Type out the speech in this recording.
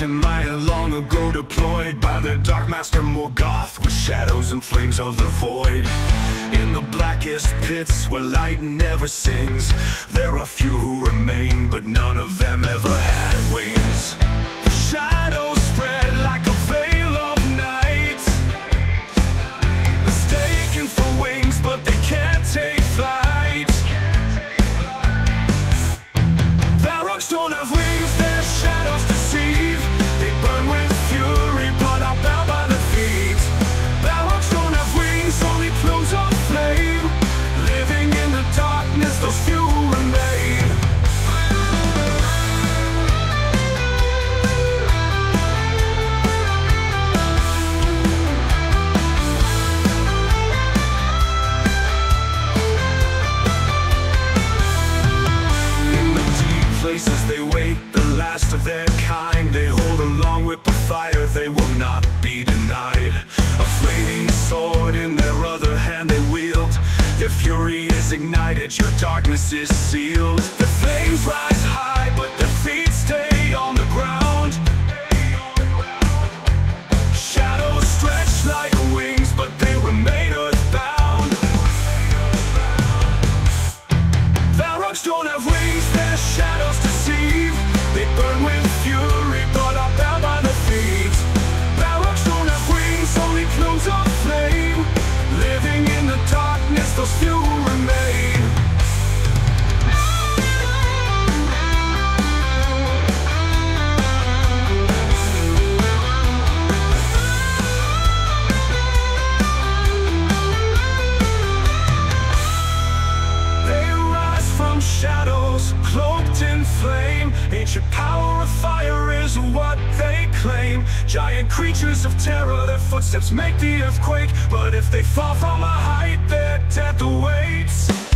Ancient liar long ago deployed By the Dark Master Morgoth With shadows and flames of the void? In the blackest pits where light never sings There are few who remain But none of them ever had wings. Places they wait, the last of their kind. They hold a long whip of fire, they will not be denied. A flaming sword in their other hand they wield. Their fury is ignited, your darkness is sealed. The flames rise high, but their feet Creatures of terror, their footsteps make the earthquake. But if they fall from a height, their death awaits